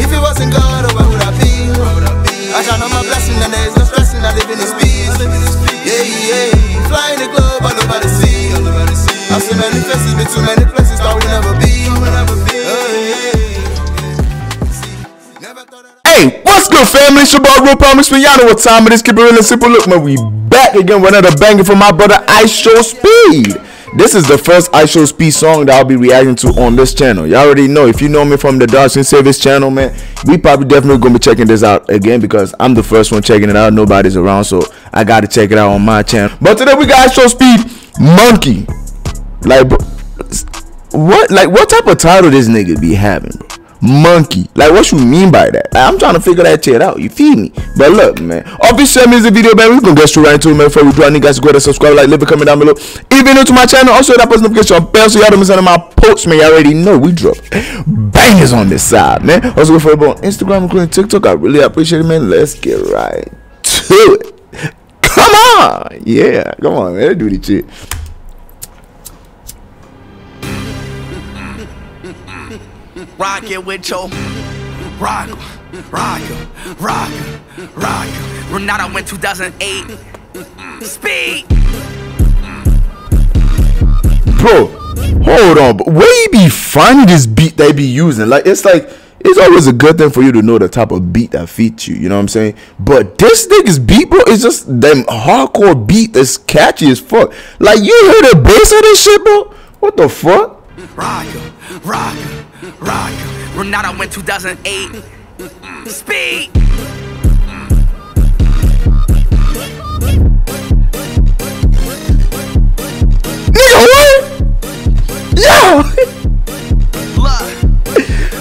If it wasn't God, oh, where would I be? I shine on my blessing and there is no stressing. I live in this peace. Yeah, yeah. Flying the globe, I nobody sea. I've seen many faces, been too many places, thought we'd never be. Hey, what's good, family? It's your boy, Real Promise. Y'all know what time it is. Keep it real and simple. Look, man, we back again with another banger from my brother, IShowSpeed. This is the first IShowSpeed song that I'll be reacting to on this channel. Y'all already know. If you know me from the Dark Skin Saviors channel, man, we probably definitely gonna be checking this out again because I'm the first one checking it out. Nobody's around, so I gotta check it out on my channel. But today we got Show Speed Monkey. Like, what? Like, what type of title this nigga be having, bro? Monkey. Like, what you mean by that? Like, I'm trying to figure that shit out. You feel me? But look, man. Obviously, me the video, man. We gonna get straight right into it, man. Before we do, I need guys to go ahead and subscribe, like, leave a comment down below. Even new to my channel, also that post notification bell so y'all don't miss any of my posts, man. You already know we drop bangers on this side, man. Also, go follow on Instagram, including TikTok. I really appreciate it, man. Let's get right to it. Come on, yeah, come on, man. Let's do this shit. Rock it with your rock, rock, rock, rock. Renata went 2008. Speed. bro hold on but where you be finding this beat they be using like it's like it's always a good thing for you to know the type of beat that fits you you know what i'm saying but this nigga's beat bro is just them hardcore beat that's catchy as fuck like you hear the bass of this shit bro what the fuck Rock, rock, rock. Renata went 2008. Speed. nigga what yo Look.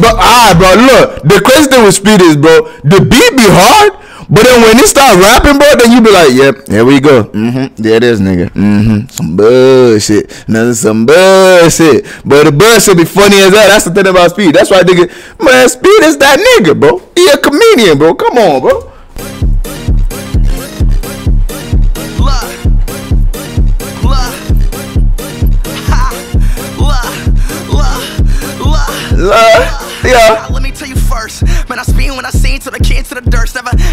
but alright bro look the crazy thing with speed is bro the beat be hard but then when he start rapping, bro, then you be like, "Yep, here we go. Mm-hmm. There it is, nigga. Mm-hmm. Some bullshit. Nothing some bullshit. But the bullshit be funny as that. That's the thing about Speed. That's why nigga, man, Speed is that nigga, bro. He a comedian, bro. Come on, bro. Look. Look. Ha. Look. Look. Look. Uh, yeah. Let me tell you first, man, I speed when I seen to the king to the dirt,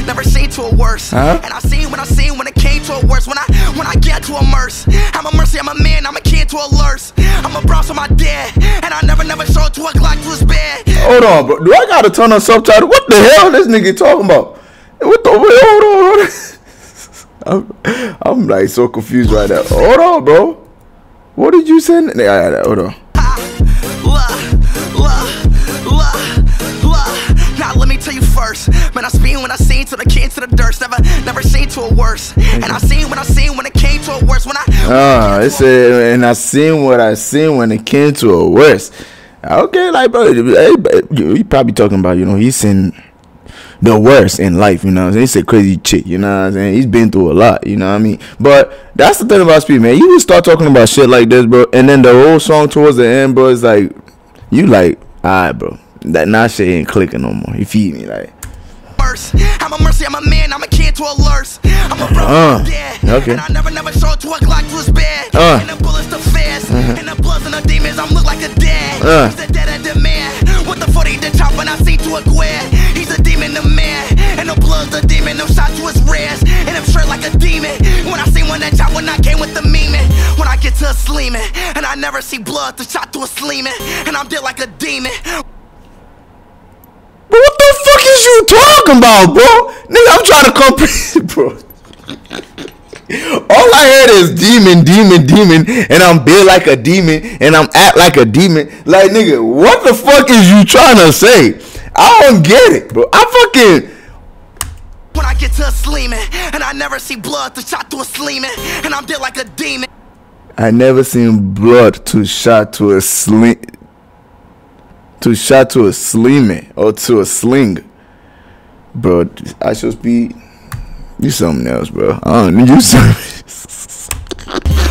never, seen to a worse. Huh? And I seen when I seen when it came to a worse. When I, when I get to a merce, I'm a mercy, I'm a man, I'm a kid to a lurse. I'm a bronze on my dad, and I never, never showed to a Glock to his bed. Hold on, bro. Do I gotta turn on subtitles? What the hell this nigga talking about? What the? Wait, hold on, hold on. I'm, I'm like so confused right now. Hold on, bro. What did you say? Yeah, hold on. Look. Now let me tell you first, man, I speed when I seen to the king to the dirt, never, never seen to a worse. And I seen when I seen when it came to a worse. When I, Ah, it said, and I seen what I seen when it came to a worse. Okay, like bro, hey, you probably talking about, you know, he's seen the worst in life, you know what I'm saying? He's a crazy chick, you know what I'm saying? He's been through a lot, you know what I mean? But that's the thing about Speed, man. You would start talking about shit like this, bro, and then the whole song towards the end, bro, is like, you like, alright, bro, that now shit ain't clicking no more. You feel me? Like, mercy. I'm a mercy, I'm a man, I'm a kid to a lurse. I'm a bro, Uh, yeah. okay. And I never, never showed to a Glock to his bed. Uh. And the bullets the fast. And the bloods and the demons, I'm look like a dad. Uh. He's the dead of the man. With the 40 the chop when I see to a square. He's a demon, the man. And the blood's the demon, them shot to his rest. And I'm straight like a demon. When I see one that chop, when I came with the memeing. When I get to a sleeman. And I never see blood to shot to a sleeman. And I'm dead like a demon. What the fuck is you talking about, bro? Nigga, I'm trying to comprehend, bro. All I heard is demon, demon, demon, and I'm built like a demon, and I'm act like a demon. Like, nigga, what the fuck is you trying to say? I don't get it, bro. I fucking. When I get to a sleeman, and I never see blood to shot to a sleeman, and I'm dead like a demon. I never seen blood to shot to a sling. To shot to a sleeman or to a sling. Bro, I should be. You something else, bro. I don't need you something.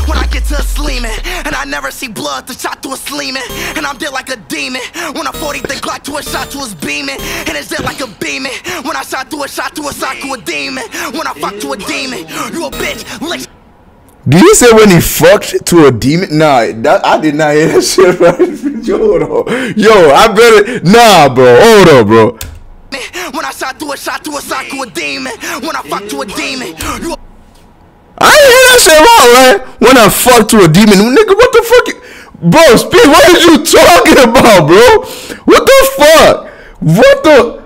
When I get to a sleeman, and I never see blood to shot to a sleeman, and I'm dead like a demon. When I 40 the Glock to a shot to his beaming, and it's dead like a beaming. When I shot to a shot to a sock to a demon. When I fuck to a demon, you a bitch. Lick Did you say when he fucked to a demon? Nah, that, I did not hear that shit right. Yo, hold on. Yo, I better. Nah, bro. Hold on, bro. When I shot through a shot to a sock to a demon. When I fuck to a demon. You I ain't hear that shit wrong, right? When I fuck to a demon, nigga, what the fuck? you- Bro, speed, what are you talking about, bro? What the fuck? What the?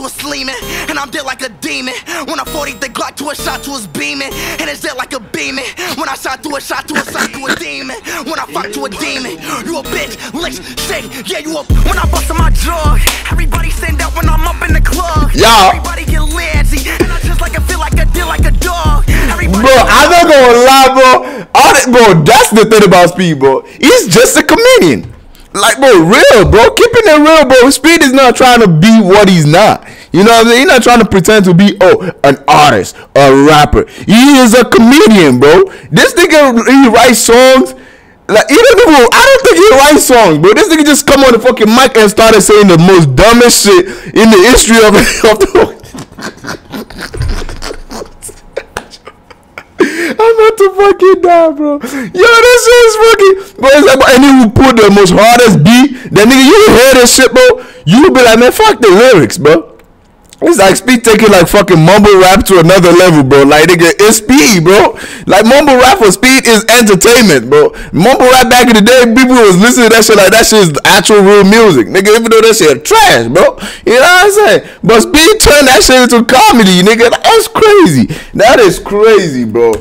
Shot to a sleeman, and I'm dead like a demon. When I 40 the Glock to a shot to his beaming, and it's dead like a beaming. When I shot through a shot to a sock to a demon. When I fuck to a demon, you a bitch, licks, shake, yeah, you a. When I bust on my drug, everybody stand up when I'm up in the club. Yeah. Everybody get lazy, and I just like I feel like I deal like a dog. Everybody Bro, I'm not gonna lie, bro. All that, bro, that's the thing about Speed, bro. He's just a comedian. Like, bro, real, bro. Keeping it real, bro. Speed is not trying to be what he's not. You know what I'm saying? He's not trying to pretend to be, oh, an artist, a rapper. He is a comedian, bro. This nigga, he writes songs. Like, he don't even, I don't think he writes songs, bro. This nigga just come on the fucking mic and started saying the most dumbest shit in the history of, of the about to fucking die, bro. Yo, this shit is fucking. Bro, it's like, and he put the most hardest beat. That nigga, you hear this shit, bro. You be like, man, fuck the lyrics, bro. It's like speed taking like fucking mumble rap to another level, bro. Like nigga, it's speed, bro. Like mumble rap for speed is entertainment, bro. Mumble rap back in the day, people was listening to that shit like that shit is actual real music, nigga. Even though that shit trash, bro. You know what I'm saying? But speed turned that shit into comedy, nigga. That's crazy. That is crazy, bro.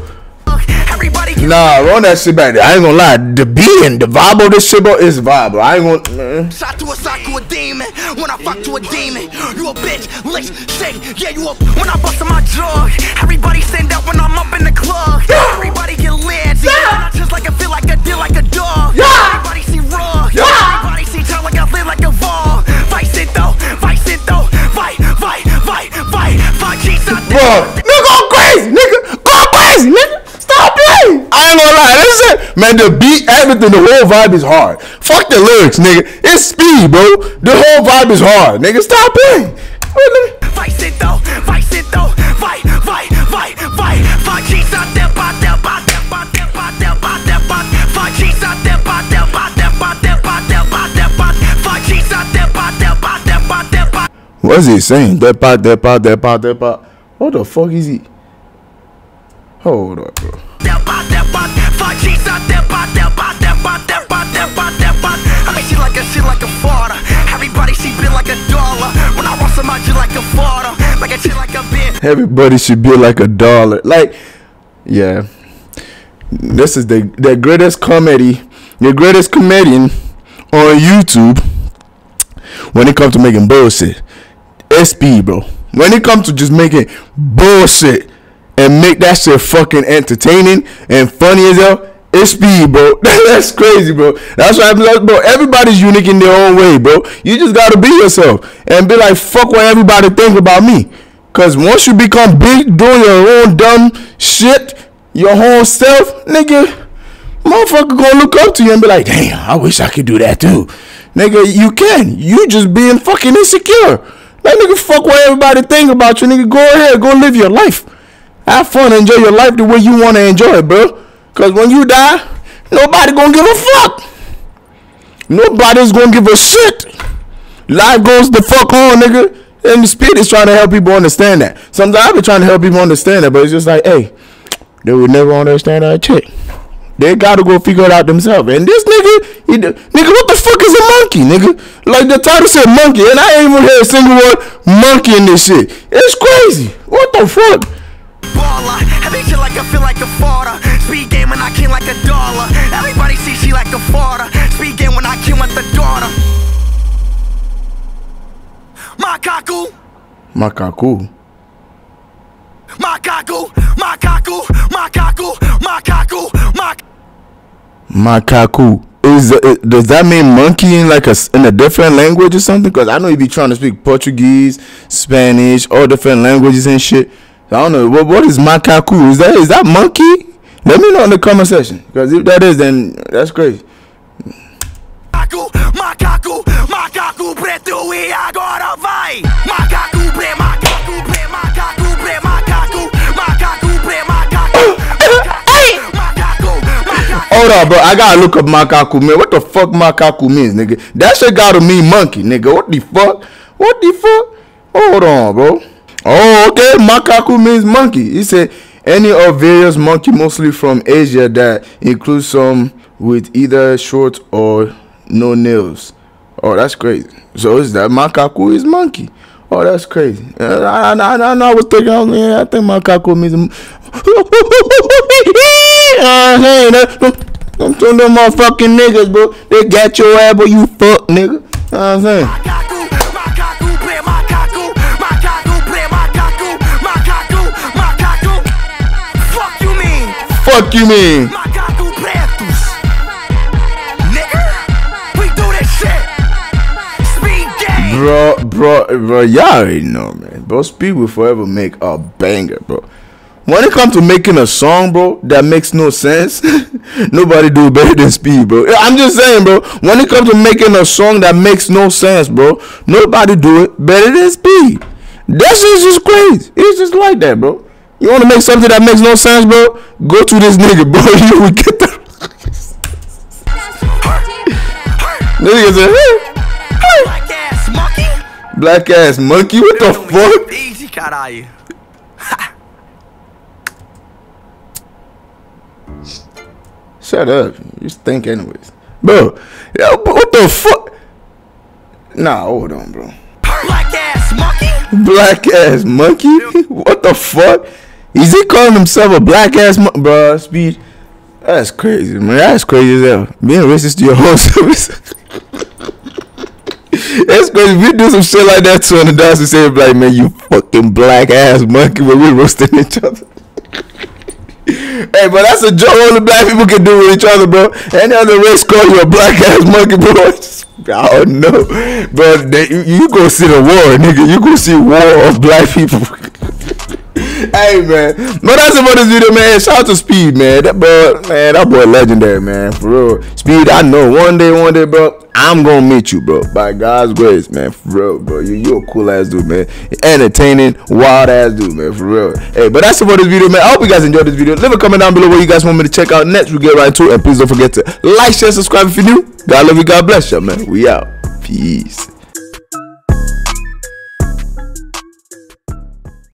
Nah, run that shit back there. I ain't gonna lie. The beat and the vibe of this shit, bro, is vibe, bro. I ain't gonna. Man. Shot to a sock to a demon. When I fuck to a demon, you a bitch, licks, shake, yeah, you a. When I bust on my drug, everybody stand up when I'm up in the club. Everybody get lazy. And I just like I feel like I deal like a dog. Everybody see raw. Everybody see tell like I live like a ball. Vice it though, vice it though. Fight, fight, fight, fight, fight, Jesus. Bro, nigga, go crazy, nigga. Go crazy, nigga. Stop playing. I ain't gonna lie. This is Man, the beat, everything, the whole vibe is hard. Fuck the lyrics, nigga. It's speed, bro. The whole vibe is hard, nigga. Stop playing. Wait, let me- Vice it though, vice it though. Fight, fight, fight, fight, fight. Fight. Fight. What's he saying? Depa, depa, depa, depa. What the fuck is he? Hold up, bro. Depa, depa. I mean, she like a shit like a. Everybody see bit like a dollar. When I like a like a like a bit. Everybody should be like a dollar. Like, yeah. This is the the greatest comedy, the greatest comedian on YouTube when it comes to making bullshit. SP, bro. When it comes to just making bullshit and make that shit fucking entertaining and funny as hell, it's speed, bro. That's crazy, bro. That's why I'm like, bro. Everybody's unique in their own way, bro. You just gotta be yourself and be like, fuck what everybody think about me. Cause once you become big doing your own dumb shit, your whole self, nigga, motherfucker gonna look up to you and be like, damn, I wish I could do that too. Nigga, you can. You just being fucking insecure. Like nigga, fuck what everybody think about you, nigga. Go ahead, go live your life. Have fun, enjoy your life the way you wanna enjoy it, bro. Cause when you die, nobody gonna give a fuck. Nobody's gonna give a shit. Life goes the fuck on, nigga. And the spirit is trying to help people understand that. Sometimes I've been trying to help people understand that, but it's just like, hey, they would never understand that shit. They gotta go figure it out themselves. And this nigga, he, nigga, what the fuck is a monkey, nigga? Like the title said monkey, and I ain't even heard a single word monkey in this shit. It's crazy. What the fuck? baller. Shit like I feel like a farter. Speed game when I king like a dollar. Everybody see she like a farter. Speed game when I king with the daughter. Makaku, makaku, makaku, makaku, makaku, mak. Macaco. Is uh, does that mean monkey in like a in a different language or something? Cause I know you be trying to speak Portuguese, Spanish, all different languages and shit. I don't know what what is macaco. Is that is that monkey? Let me know in the comment section. Cause if that is, then that's crazy. Macaco, macaco, macaco preto e agora vai. Macaco pre, macaco pre, macaco pre, macaco, macaco pre, macaco. Macaco, macaco. Hold up, bro. I gotta look up macaco, man. What the fuck macaco means, nigga? That shit gotta mean monkey, nigga. What the fuck? What the fuck? Hold on, bro. Oh, okay. Makaku means monkey. He said any of various monkey, mostly from Asia, that includes some with either short or no nails. Oh, that's crazy. So is that makaku is monkey? Oh, that's crazy. I, I, I, I was thinking, yeah, I think makaku means. uh, hey, that, I'm telling them motherfucking niggas, bro. They got your ass, but you fuck, nigga. You know what I'm saying? Fuck you mean? Macaco pretos. Nigga, we do this shit. Speed game. Bro, bro, bro, y'all already know, man. Bro, Speed will forever make a banger, bro. When it comes to making a song, bro, that makes no sense, nobody do better than Speed, bro. I'm just saying, bro. When it comes to making a song that makes no sense, bro, nobody do it better than Speed. That shit's just crazy. It's just like that, bro. You want to make something that makes no sense, bro? Go to this nigga, bro. You will get the. Nigga said, hey, Black ass monkey. black ass monkey. What the fuck? Easy, caralho. Shut up. You stink anyways. Bro, yo, what the fuck? Nah, hold on, bro. Black ass monkey. Black ass monkey? What the fuck? Is he calling himself a black ass monkey? Bro, speed. That's crazy, man. That's crazy as hell. Being racist to your whole service. That's crazy. If you do some shit like that to an adult and say, like, man, you fucking black ass monkey when we roasting each other. Hey, but that's a joke only black people can do with each other, bro. Any other race call you a black ass monkey, bro. I don't know. They, you, you go see the war, nigga. You go see war of black people. Hey, man. But that's it for this video, man. Shout out to Speed, man. That bro, man, that boy legendary, man. For real. Speed, I know one day, one day, bro, I'm gonna meet you, bro. By God's grace, man. For real, bro. You you a cool ass dude, man. Entertaining, wild ass dude, man. For real. Hey, but that's it for this video, man. I hope you guys enjoyed this video. Leave a comment down below what you guys want me to check out next. We get right into it. And please don't forget to like, share, subscribe if you're new. God love you. God bless you, man. We out. Peace.